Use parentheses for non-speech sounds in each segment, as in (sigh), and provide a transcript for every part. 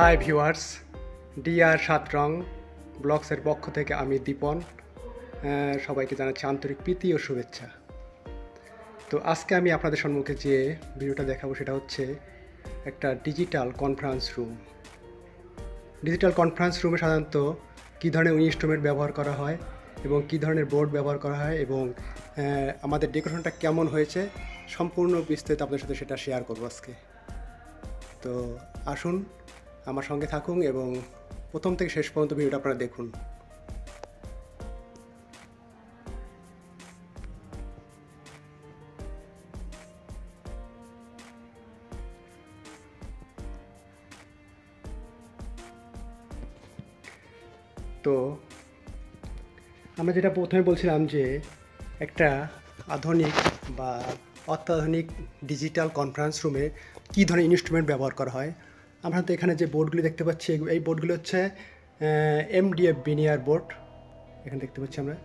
Hi viewers DR সাত রং ব্লগসের পক্ষ থেকে আমি দীপন সবাইকে জানাচ্ছি আন্তরিক প্রীতি ও শুভেচ্ছা। তো আজকে আমি আপনাদের সম্মুখে যে ভিডিওটা দেখাবো সেটা হচ্ছে একটা digital conference room. Digital conference রুমে সাধারণত কী ধরনের ইনস্ট্রুমেন্ট ব্যবহার করা হয় এবং কী ধরনের বোর্ড ব্যবহার করা হয় এবং আমাদের ডেকোরেশনটা কেমন হয়েছে সম্পূর্ণ বিস্তারিত আপনাদের সাথে সেটা শেয়ার করব আজকে। তো আসুন আমার সঙ্গে থাকুন এবং প্রথম থেকে শেষ পর্যন্ত ভিডিওটা আপনারা দেখুন। তো, আমরা যেটা প্রথমে বলছিলাম যে একটা আধুনিক বা অত্যাধুনিক ডিজিটাল কনফারেন্স রুমে কী ধরনের ইনস্ট্রুমেন্ট ব্যবহার করা হয় আমরা তো এখানে যে বোর্ডগুলি দেখতে পাচ্ছি এই বোর্ডগুলো হচ্ছে এমডিএফ বিনিয়ার বোর্ড এখানে দেখতে পাচ্ছি আমরা,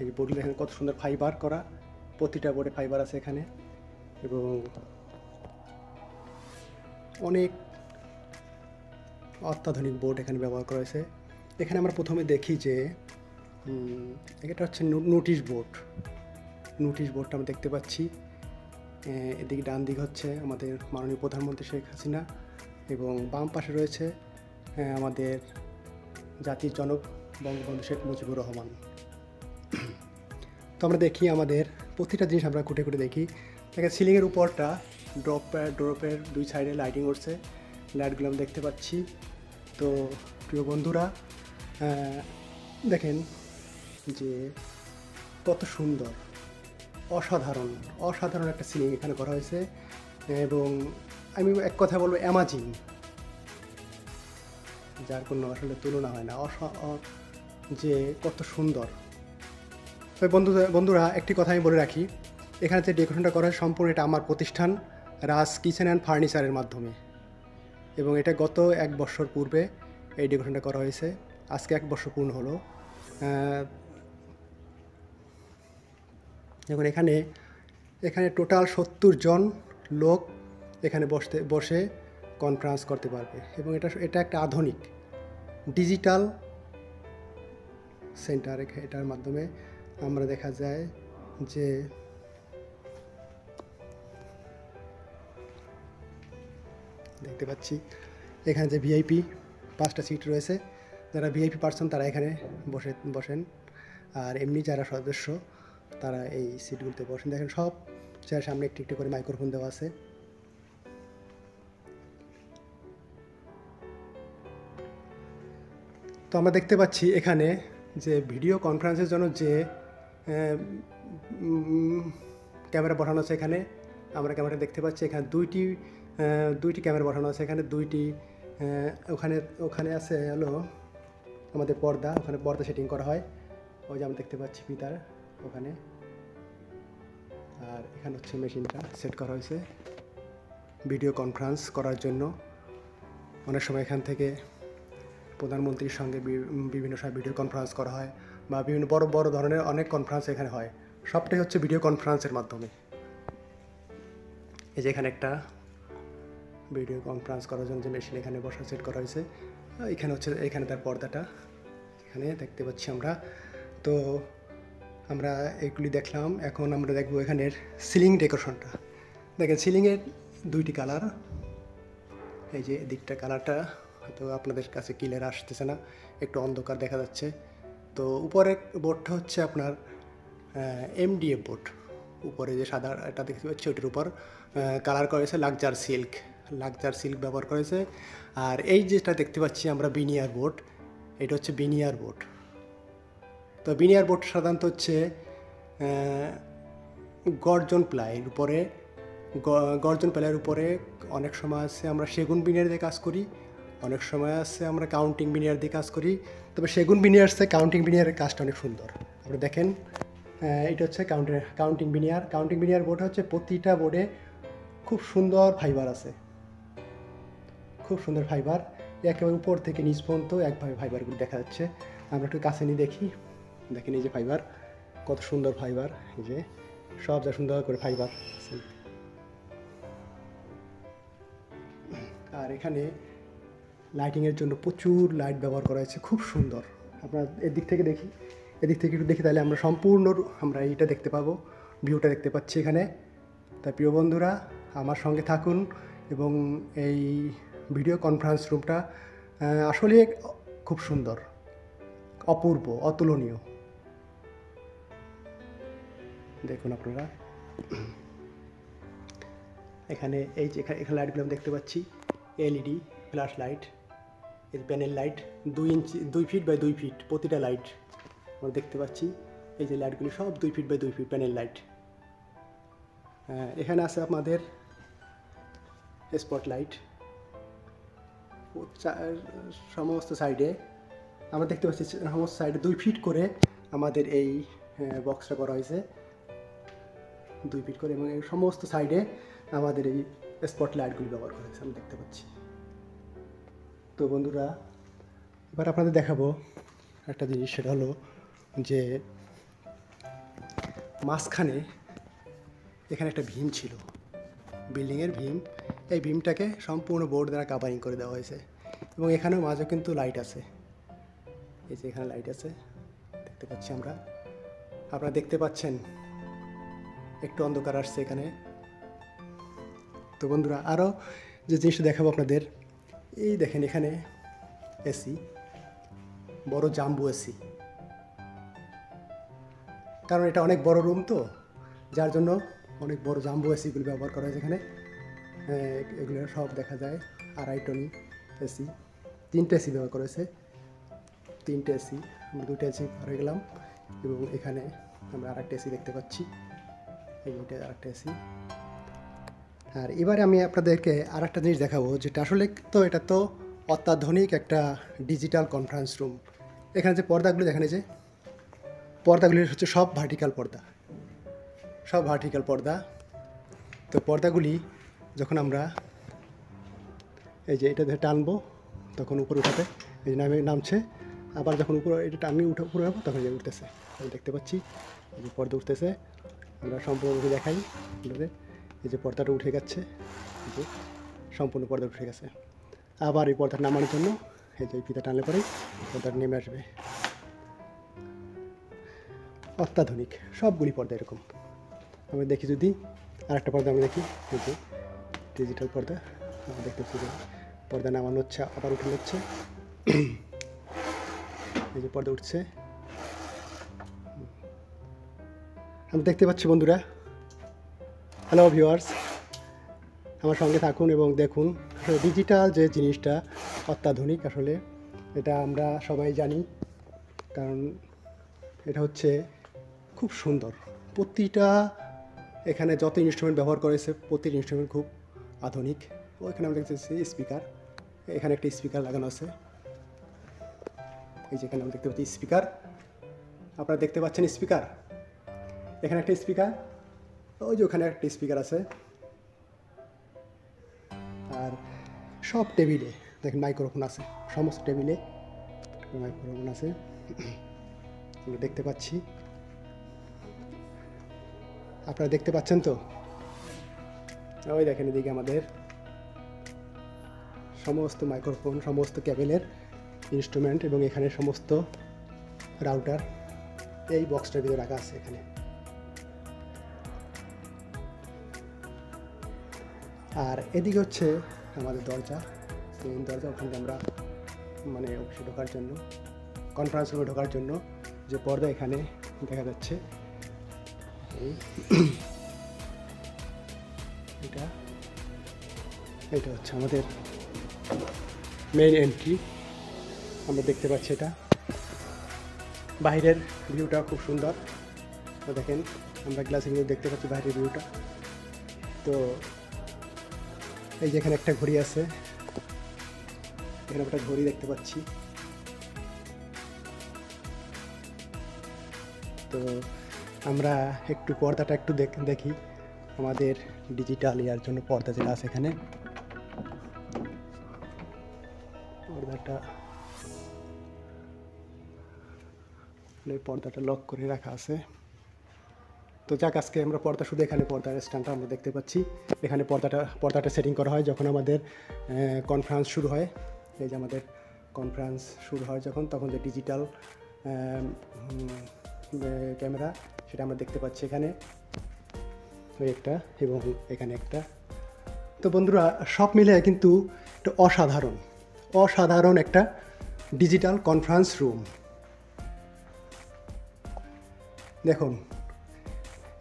এই বোর্ডগুলো এখানে কত সুন্দর ফাইবার করা, প্রতিটা বোর্ডে ফাইবার আছে এখানে। এবং অনেক অত্যাধুনিক বোর্ড এখানে ব্যবহার করা হয়েছে। এখানে আমরা প্রথমে দেখি যে এটা হচ্ছে নোটিশ বোর্ড নোটিশ বোর্ডটা আমরা দেখতে পাচ্ছি। এদিকে ডান দিক হচ্ছে আমাদের মাননীয় প্রধানমন্ত্রী শেখ হাসিনা। এবং বাম পাশে রয়েছে আমাদের জাতির জনক বঙ্গবন্ধু শেখ মুজিবুর রহমান। তো আমরা দেখি আমাদের প্রতিটা জিনিস আমরা খুঁটে খুঁটে দেখি। দেখেন, সিলিংয়ের উপরটা ড্রপ ড্রপের দুই সাইডে লাইটিং করছে, লাইটগুলো আমরা দেখতে পাচ্ছি। তো প্রিয় বন্ধুরা দেখেন যে কত সুন্দর, অসাধারণ অসাধারণ একটা সিলিং এখানে করা হয়েছে এবং আমি এক কথা বলব অ্যামাজিং যার কোনো আসলে তুলনা হয় না। অসা যে কত সুন্দর। তবে বন্ধু, বন্ধুরা, একটি কথা আমি বলে রাখি, এখানে যে ডেকোরেশনটা করা হয় সম্পূর্ণ এটা আমার প্রতিষ্ঠান, রাজ কিচেন অ্যান্ড ফার্নিচারের মাধ্যমে। এবং এটা গত এক বছর পূর্বে এই ডেকোরেশনটা করা হয়েছে। আজকে এক বছর পূর্ণ হলো। দেখুন, এখানে এখানে টোটাল সত্তর জন লোক এখানে বসতে, বসে কনফারেন্স করতে পারবে। এবং এটা এটা একটা আধুনিক ডিজিটাল সেন্টার এটার মাধ্যমে আমরা দেখা যায় যে দেখতে পাচ্ছি, এখানে যে ভিআইপি পাঁচটা সিট রয়েছে। যারা ভিআইপি পার্সন তারা এখানে বসে, বসেন। আর এমনি যারা সদস্য তারা এই সিটগুলোতে বসেন। দেখেন সব চেয়ার সামনে একটি একটি করে মাইক্রোফোন দেওয়া আছে। তো আমরা দেখতে পাচ্ছি এখানে যে ভিডিও কনফারেন্সের জন্য যে ক্যামেরা বসানো আছে এখানে। আমরা ক্যামেরা দেখতে পাচ্ছি। এখানে দুইটি দুইটি ক্যামেরা বসানো আছে। এখানে দুইটি ওখানে ওখানে আছে হলো আমাদের পর্দা। ওখানে পর্দা সেটিং করা হয়। ওই যে আমরা দেখতে পাচ্ছি পিতার ওখানে। আর এখানে হচ্ছে মেশিনটা সেট করা হয়েছে। ভিডিও কনফারেন্স করার জন্য। অনেক সময় এখান থেকে প্রধানমন্ত্রীর সঙ্গে বিভিন্ন সময় ভিডিও কনফারেন্স করা হয় বা বিভিন্ন বড় বড় ধরনের অনেক কনফারেন্স এখানে হয়। সবটাই হচ্ছে ভিডিও কনফারেন্সের মাধ্যমে। এই যে এখানে একটা ভিডিও কনফারেন্স করার জন্য যে মেশিন এখানে বসা সেট করা হয়েছে। এখানে হচ্ছে, এখানে তার পর্দাটা। এখানে দেখতে পাচ্ছি আমরা। তো আমরা এগুলি দেখলাম। এখন আমরা দেখব এখানের সিলিং ডেকোরেশনটা দেখেন সিলিংয়ের দুইটি কালার এই যে দিকটা কালারটা হয়তো আপনাদের কাছে ক্লিয়ার আসতেছে না, একটু অন্ধকার দেখা যাচ্ছে। তো উপরের বোর্ডটা হচ্ছে আপনার এমডিএফ বোর্ড উপরে যে সাদা এটা দেখতে পাচ্ছি ওটির উপর কালার করেছে লাকজার সিল্ক লাকজার সিল্ক ব্যবহার করেছে আর এই যেটা দেখতে পাচ্ছি আমরা বিনিয়ার বোর্ড এটা হচ্ছে বিনিয়ার বোর্ড তো বিনিয়ার বোর্ড সাধারণত হচ্ছে গর্জন প্লাইয়ের উপরে গর্জন প্লাইয়ের উপরে অনেক সময় আছে আমরা সেগুন বিনিয়ার দিয়ে কাজ করি। অনেক সময় আছে আমরা কাউন্টিং বিনিয়ার দিয়ে কাজ করি, তবে সেগুন বিনিয়ার থেকে কাউন্টিং বিনিয়ারের কাজটা অনেক সুন্দর। আপনি দেখেন এটা হচ্ছে counting counting veneer counting veneer board হচ্ছে প্রতিটা বোর্ডে খুব সুন্দর ফাইবার আছে। খুব সুন্দর ফাইবার একেবারে উপর থেকে নিচ পর্যন্ত একভাবে ফাইবারগুলো দেখা যাচ্ছে। আমরা একটু কাছে নিয়ে দেখি। দেখেন এই যে ফাইবার কত সুন্দর ফাইবার এই যে সব যা সুন্দর করে ফাইবার আর এখানে লাইটিংয়ের জন্য প্রচুর লাইট ব্যবহার করা হয়েছে, খুব সুন্দর। আপনার এদিক থেকে দেখি, এদিক থেকে একটু দেখি, তাহলে আমরা সম্পূর্ণ আমরা এইটা দেখতে পাবো ভিউটা দেখতে পাচ্ছি এখানে। তাই প্রিয় বন্ধুরা, আমার সঙ্গে থাকুন এবং এই ভিডিও কনফারেন্স রুমটা আসলে খুব সুন্দর, অপূর্ব, অতুলনীয়। দেখুন আপনারা। এখানে এই যে এখানে এখানে লাইটগুলো আমি দেখতে পাচ্ছি এলইডি ফ্ল্যাশ লাইট এই প্যানেল লাইট দুই ইঞ্চি দুই ফিট বাই দুই ফিট প্রতিটা লাইট আমরা দেখতে পাচ্ছি। এই যে লাইটগুলি সব দুই ফিট বাই দুই ফিট প্যানেল লাইট এখানে আছে আমাদের স্পট লাইট সমস্ত সাইডে আমরা দেখতে পাচ্ছি সমস্ত সাইডে দুই ফিট করে আমাদের এই বক্সটা করা হয়েছে। দুই ফিট করে এবং সমস্ত সাইডে আমাদের এই স্পট লাইটগুলি ব্যবহার করা হয়েছে আমি দেখতে পাচ্ছি। তো বন্ধুরা, এবার আপনাদের দেখাবো একটা জিনিস, সেটা হলো যে মাঝখানে এখানে একটা ভীম ছিল। বিল্ডিংয়ের ভীম। এই ভীমটাকে সম্পূর্ণ বোর্ড দ্বারা কাভারিং করে দেওয়া হয়েছে। এবং এখানেও মাঝেও কিন্তু লাইট আছে। এই যে এখানে লাইট আছে, দেখতে পাচ্ছি আমরা। আপনারা দেখতে পাচ্ছেন একটু অন্ধকার আসছে এখানে। তো বন্ধুরা, আরও যে জিনিসটা দেখাবো আপনাদের এই দেখেন এখানে এসি বড় জাম্বু এসি কারণ এটা অনেক বড় রুম তো, যার জন্য অনেক বড় জাম্বু এসিগুলো ব্যবহার করা হয়েছে এখানে এগুলো সব দেখা যায়, আড়াই টনি এসি তিনটে এসি ব্যবহার করা হয়েছে। তিনটে এসি দুটো এসি পার গেলাম এবং এখানে আমরা আরেকটা এসি দেখতে পাচ্ছি। এই এটা আরেকটা এসি আর এবারে আমি আপনাদেরকে আর একটা জিনিস দেখাবো, যেটা আসলে তো এটা তো অত্যাধুনিক একটা ডিজিটাল কনফারেন্স রুম এখানে যে পর্দাগুলো, দেখেন যে, পর্দাগুলি হচ্ছে সব ভার্টিক্যাল পর্দা। সব ভার্টিক্যাল পর্দা। তো পর্দাগুলি যখন আমরা এই যে এটা ধরে টানবো, তখন উপরে উঠাতে, এই যে নামে, নামছে, আবার যখন উপরে এটা টানি উঠে, উপরে যাব তখন যে উঠতেছে। আমি দেখতে পাচ্ছি, এই যে পর্দা উঠতেছে। আমরা সম্পূর্ণভাবে দেখাই আপনাদের। এই যে পর্দাটা উঠে গেছে, এই যে সম্পূর্ণ পর্দা উঠে গেছে। আবার এই পর্দা নামানোর জন্য এই যে ফিতা টানলে পরেই পর্দাটা নেমে আসবে। অত্যাধুনিক, সবগুলি পর্দা এরকম। আমি দেখি যদি আরেকটা পর্দা আমি দেখি, এই যে ডিজিটাল পর্দা দেখতে পাচ্ছি যে পর্দা নামানো হচ্ছে, আবার উঠানো হচ্ছে। এই যে পর্দা উঠছে। আমি দেখতে পাচ্ছি বন্ধুরা হ্যালো ভিউয়ার্স আমার সঙ্গে থাকুন এবং দেখুন আসলে ডিজিটাল যে জিনিসটা অত্যাধুনিক আসলে, এটা আমরা সবাই জানি। কারণ এটা হচ্ছে খুব সুন্দর। প্রতিটা এখানে যত ইনস্ট্রুমেন্ট ব্যবহার করেছে, প্রতিটি ইনস্ট্রুমেন্ট খুব আধুনিক। ওইখানে আমরা দেখতেছি স্পিকার এখানে একটা স্পিকার লাগানো আছে। এই যেখানে আমরা দেখতে পাচ্ছি স্পিকার আপনারা দেখতে পাচ্ছেন স্পিকার এখানে একটা স্পিকার ওই যে ওখানে একটা স্পিকার আছে। আর সব টেবিলে দেখেন মাইক্রোফোন আছে, সমস্ত টেবিলে মাইক্রোফোন আছে। দেখতে পাচ্ছি। আপনারা দেখতে পাচ্ছেন তো? ওই দেখেন এদিকে আমাদের। সমস্ত মাইক্রোফোন সমস্ত ক্যাবেলের ইনস্ট্রুমেন্ট এবং এখানে সমস্ত রাউটার এই বক্সটার ভিতরে রাখা আছে এখানে। আর এদিকে হচ্ছে আমাদের দরজা। মেন দরজা ওখানে আমরা মানে অফিসে ঢোকার জন্য কনফারেন্স রুমে ঢোকার জন্য যে পর্দা এখানে দেখা যাচ্ছে। (clears throat) এটা এটা হচ্ছে আমাদের মেইন এন্ট্রি আমরা দেখতে পাচ্ছি এটা। বাইরের ভিউটা খুব সুন্দর। দেখেন, আমরা গ্লাসে দেখতে পাচ্ছি বাইরের ভিউটা তো এই যে এখানে একটা ঘড়ি আছে। এখানে একটা ঘড়ি দেখতে পাচ্ছি। তো আমরা একটু পর্দাটা একটু দেখ- আমাদের ডিজিটাল ইয়ার জন্য পর্দা যেটা আছে এখানে। পর্দাটা এই পর্দাটা লক করে রাখা আছে। তো যাক, আজকে আমরা পর্দা, শুধু এখানে পর্দার স্ট্যান্ডটা আমরা দেখতে পাচ্ছি। এখানে পর্দাটা পর্দাটা সেটিং করা হয় যখন আমাদের কনফারেন্স শুরু হয়। এই যে আমাদের কনফারেন্স শুরু হয় যখন, তখন যে ডিজিটাল ক্যামেরা সেটা আমরা দেখতে পাচ্ছি এখানে। ওই একটা এবং এখানে একটা। তো বন্ধুরা, সব মিলে কিন্তু একটা অসাধারণ অসাধারণ একটা ডিজিটাল কনফারেন্স রুম দেখুন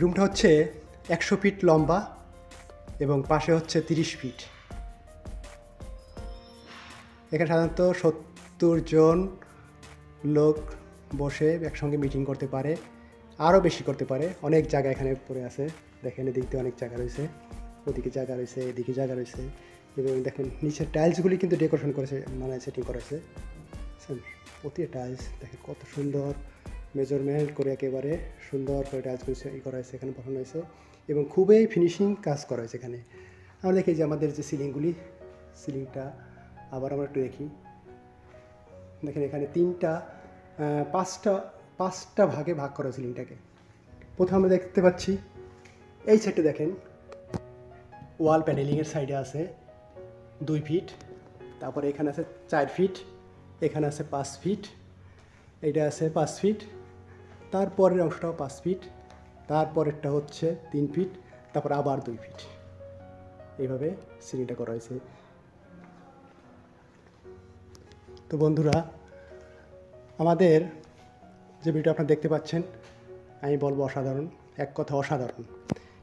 রুমটা হচ্ছে একশো ফিট লম্বা এবং পাশে হচ্ছে তিরিশ ফিট। এখানে সাধারণত সত্তর জন লোক বসে একসঙ্গে মিটিং করতে পারে, আরও বেশি করতে পারে। অনেক জায়গা এখানে পড়ে আছে। দেখেন, এদিক অনেক জায়গা রয়েছে, ওদিকে জায়গা রয়েছে, এদিকে জায়গা রয়েছে এবং দেখুন, নিচের টাইলসগুলি কিন্তু ডেকোরেশন করেছে মানে সেটিং করেছে? প্রতি টাইলস, দেখেন কত সুন্দর মেজারমেন্ট করে একেবারে সুন্দর করে টাইলসগুলি ই করা হয়েছে এখানে বসানো হয়েছে এবং খুবই ফিনিশিং কাজ করা হয়েছে এখানে। আমরা দেখি যে আমাদের যে সিলিংগুলি সিলিংটা আবার আমরা একটু দেখি। দেখেন এখানে তিনটা পাঁচটা পাঁচটা ভাগে ভাগ করা সিলিংটাকে প্রথমে আমরা দেখতে পাচ্ছি, এই সাইডে দেখেন ওয়াল প্যানেলিংয়ের সাইডে আছে দুই ফিট তারপরে এখানে আছে চার ফিট এখানে আছে পাঁচ ফিট এটা আছে পাঁচ ফিট তারপরের অংশটাও পাঁচ ফিট তারপরেরটা হচ্ছে তিন ফিট, তারপর আবার দুই ফিট। এইভাবে সিলিংটা করা হয়েছে। তো বন্ধুরা, আমাদের যে ভিডিও আপনারা দেখতে পাচ্ছেন, আমি বলব অসাধারণ, এক কথা অসাধারণ।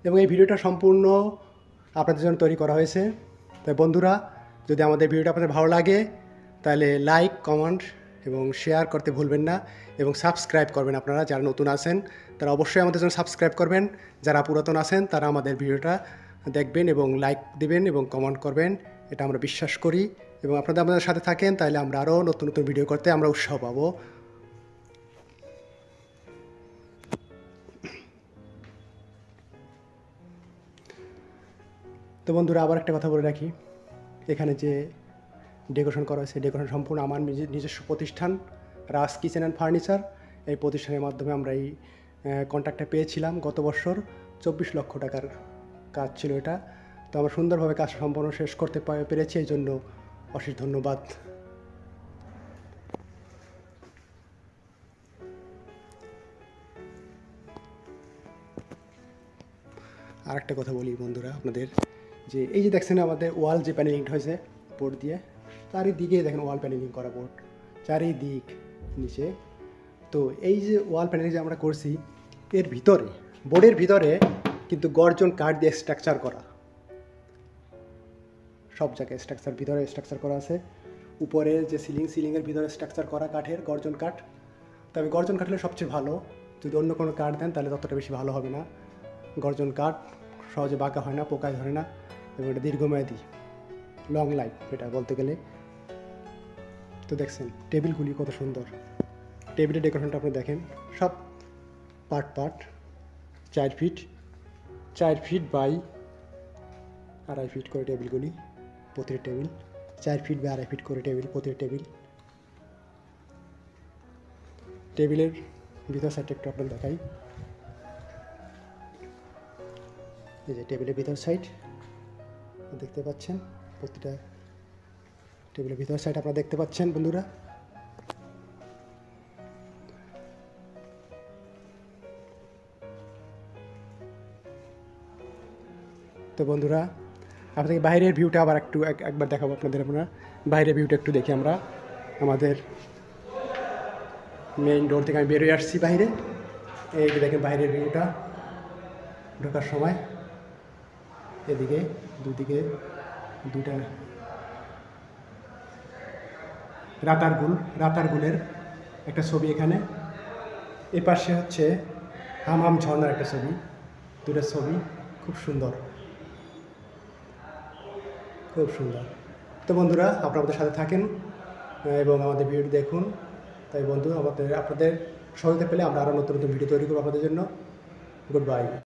এবং এই ভিডিওটা সম্পূর্ণ আপনাদের জন্য তৈরি করা হয়েছে। তাই বন্ধুরা, যদি আমাদের ভিডিওটা আপনাদের ভালো লাগে, তাহলে লাইক কমেন্ট এবং শেয়ার করতে ভুলবেন না এবং সাবস্ক্রাইব করবেন আপনারা যারা নতুন আছেন, তারা অবশ্যই আমাদের জন্য সাবস্ক্রাইব করবেন। যারা পুরাতন আছেন, তারা আমাদের ভিডিওটা দেখবেন এবং লাইক দিবেন এবং কমেন্ট করবেন। এটা আমরা বিশ্বাস করি এবং আপনারা আমাদের সাথে থাকেন, তাহলে আমরা আরও নতুন নতুন ভিডিও করতে আমরা উৎসাহ পাবো। তো বন্ধুরা, আবার একটা কথা বলে রাখি। এখানে যে ডেকোরেশন করা হয়েছে। ডেকোরেশন সম্পূর্ণ আমার নিজে- নিজস্ব প্রতিষ্ঠান, রাজ কিচেন অ্যান্ড ফার্নিচার। এই প্রতিষ্ঠানের মাধ্যমে আমরা এই কন্ট্রাক্টটা পেয়েছিলাম গত বছর। চব্বিশ লক্ষ টাকার কাজ ছিল এটা। তো আমরা সুন্দরভাবে কাজ সম্পন্ন শেষ করতে পেরেছি। এই জন্য অশেষ ধন্যবাদ। আর একটা কথা বলি বন্ধুরা আপনাদের। যে এই যে দেখছেন আমাদের ওয়াল যে প্যানেলিংটা হয়েছে বোর্ড দিয়ে চারিদিকে দেখেন ওয়াল প্যানেলিং করা বোর্ড চারিদিক নিচে। তো এই যে ওয়াল প্যানেলিং যে আমরা করছি, এর ভিতরে বোর্ডের ভিতরে কিন্তু গর্জন কাঠ দিয়ে স্ট্রাকচার করা। সব জায়গায় স্ট্রাকচার ভিতরে স্ট্রাকচার করা আছে। উপরে যে সিলিং সিলিংয়ের ভিতরে স্ট্রাকচার করা কাঠের গর্জন কাঠ। তবে গর্জন কাঠ হলে সবচেয়ে ভালো, যদি অন্য কোনো কাঠ দেন তাহলে ততটা বেশি ভালো হবে না। গর্জন কাঠ সহজে বাঁকা হয় না, পোকায় ধরে না, এবং এটা দীর্ঘমেয়াদী লং লাইফ এটা বলতে গেলে। তো দেখছেন, টেবিলগুলি কত সুন্দর। টেবিলের ডেকোরেশনটা আপনি দেখেন, সব পার্ট পার্ট, চার ফিট চার ফিট বাই আড়াই ফিট করে টেবিলগুলি, প্রতিটি টেবিল, চার ফিট বা আড়াই ফিট করে টেবিল, প্রতিটি টেবিল। টেবিলের ভিতর সাইডটা একটু আপনার দেখাই। এই যে টেবিলের ভিতর সাইড, দেখতে পাচ্ছেন, প্রতিটা টেবিলের ভিতর সাইড আপনারা দেখতে পাচ্ছেন, বন্ধুরা। তো বন্ধুরা আপনাদের বাইরের ভিউটা আবার একটু এক- একবার দেখাবো আপনাদের আমরা। বাইরের ভিউটা একটু দেখি আমরা। আমাদের মেইন ডোর থেকে আমি বেরিয়ে আসছি বাইরে। এই দেখেন বাইরের ভিউটা ঢোকার সময়। এদিকে, দুদিকে দুটা রাতারগুল রাতারগুলের একটা ছবি এখানে। এ পাশে হচ্ছে হাম হাম ঝর্নার একটা ছবি। দুটো ছবি, খুব সুন্দর। খুব সুন্দর। তো বন্ধুরা, আপনারা আমাদের সাথে থাকেন এবং আমাদের ভিডিও দেখুন। তাই বন্ধু, আমাদের আপনাদের সহযোগিতা পেলে আমরা আরও নতুন নতুন ভিডিও তৈরি করব আপনাদের জন্য। Good bye